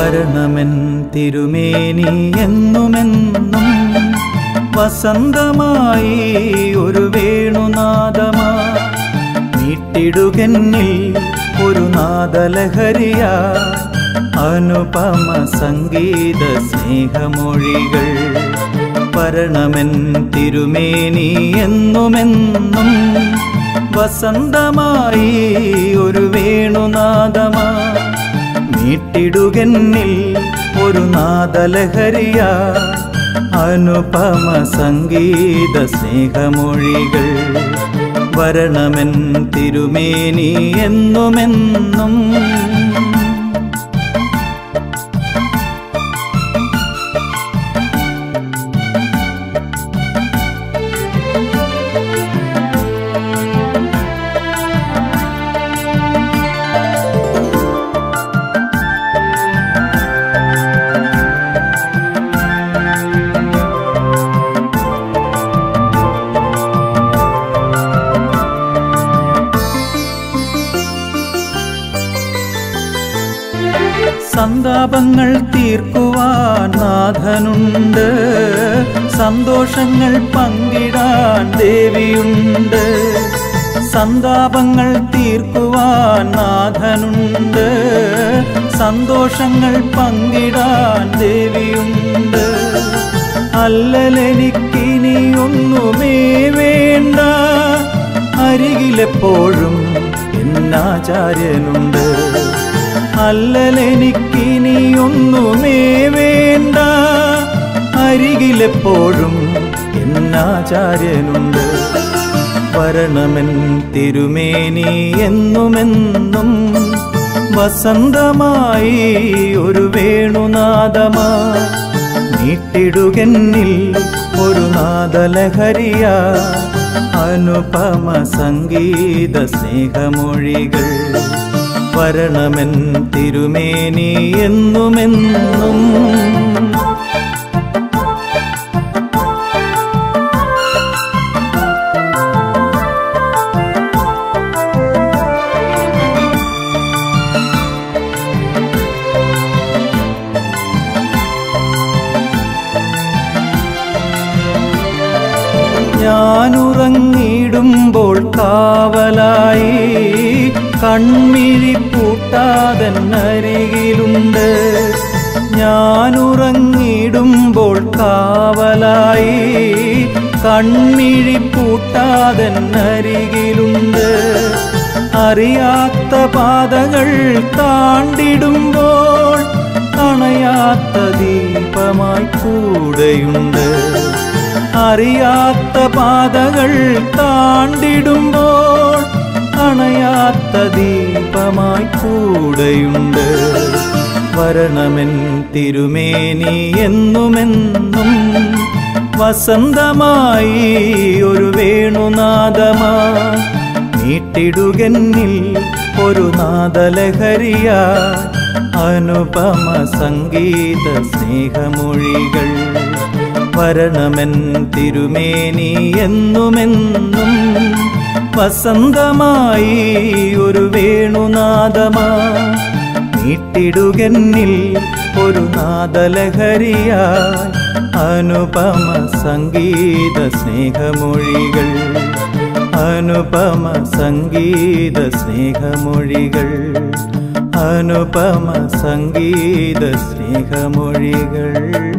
വരണമൻ തിരുമേനി എന്നുമെന്നും വസന്തമായി ഒരു വേണുനാദമാ നീട്ടിടുകന്നിൽ ഒരു നാദലഹരിയ അനുപമ സംഗീത സ്നേഹമൊഴികൾ വരണമൻ തിരുമേനി എന്നുമെന്നും വസന്തമായി ഒരു വേണുനാദമാ നീട്ടിടുകന്നിൽ ഒരു നാദലഹരിയ അനുപമ സംഗീത സ്നേഹമൊഴികൾ വരണമെൻ തിരുമേനി എന്നുമെന്നും സന്താപങ്ങൾ തീർക്കുവാൻ നാഥനുണ്ട്. സന്തോഷങ്ങൾ പങ്കിടാൻ ദേവിയുണ്ട്. സന്താപങ്ങൾ തീർക്കുവാൻ നാഥനുണ്ട്. സന്തോഷങ്ങൾ പങ്കിടാൻ ദേവിയുണ്ട്. അല്ലലെനിക്കിനിയൊന്നുമേ വേണ്ട. അരികിലെപ്പോഴും എന്നാചാര്യനുണ്ട്. അല്ലലെനിക്കിനി ഒന്നുമേ വേണ്ട. അരികിലെപ്പോഴും എന്നാചാര്യനുണ്ട്. വരണമൻ തിരുമേനി എന്നുമെന്നും വസന്തമായി ഒരു വേണുനാദമാ നീട്ടിടുകന്നിൽ ഒരു നാദലഹരിയ അനുപമ സംഗീത സ്നേഹമൊഴികൾ വരണമൻ തിരുമേനി എന്നുമെന്നും. ഞാനുറങ്ങിടുമ്പോൾ കാവലായി കൺമിഴി ഞാൻ ഞാനുറങ്ങിടുമ്പോൾ കാവലായി കൺമിഴി അരികിലുണ്ട് അറിയാത്ത പാതകൾ താണ്ടിടുമ്പോൾ അണയാത്ത ദീപമായി കൂടെയുണ്ട്. അറിയാത്ത പാതകൾ താണ്ടിടുമ്പോൾ അണയാത്ത ദീപമായി കൂടെയുണ്ട്. വരണമെൻ തിരുമേനി എന്നുമെന്നും വസന്തമായി ഒരു വേണുനാദമാ നീട്ടിടുകന്നിൽ ഒരു നാദലഹരിയ. അനുപമ സംഗീത സ്നേഹമൊഴികൾ വരണമെൻ തിരുമേനി എന്നുമെന്നും വസന്തമായി ഒരു വേണുനാദമാ നീട്ടിടുകന്നിൽ ഒരു നാദലഹരിയ. അനുപമ സംഗീത സ്നേഹമൊഴികൾ. അനുപമ സംഗീത സ്നേഹമൊഴികൾ. അനുപമ സംഗീത സ്നേഹമൊഴികൾ.